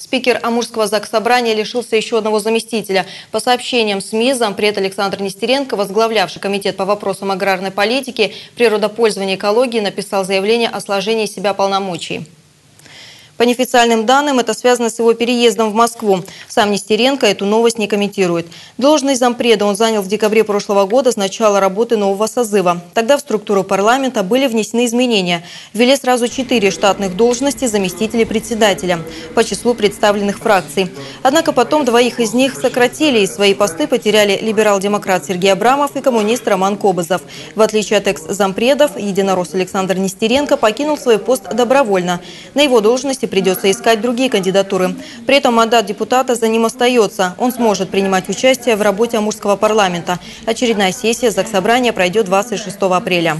Спикер Амурского заксобрания лишился еще одного заместителя. По сообщениям СМИ, зампред Александр Нестеренко, возглавлявший комитет по вопросам аграрной политики, природопользования и экологии, написал заявление о сложении себя полномочий. По неофициальным данным, это связано с его переездом в Москву. Сам Нестеренко эту новость не комментирует. Должность зампреда он занял в декабре прошлого года с начала работы нового созыва. Тогда в структуру парламента были внесены изменения. Ввели сразу четыре штатных должности заместителей председателя по числу представленных фракций. Однако потом двоих из них сократили, и свои посты потеряли либерал-демократ Сергей Абрамов и коммунист Роман Кобызов. В отличие от экс-зампредов, единорос Александр Нестеренко покинул свой пост добровольно. На его должности придется искать другие кандидатуры. При этом мандат депутата за ним остается. Он сможет принимать участие в работе Амурского парламента. Очередная сессия Заксобрания пройдет 26 апреля.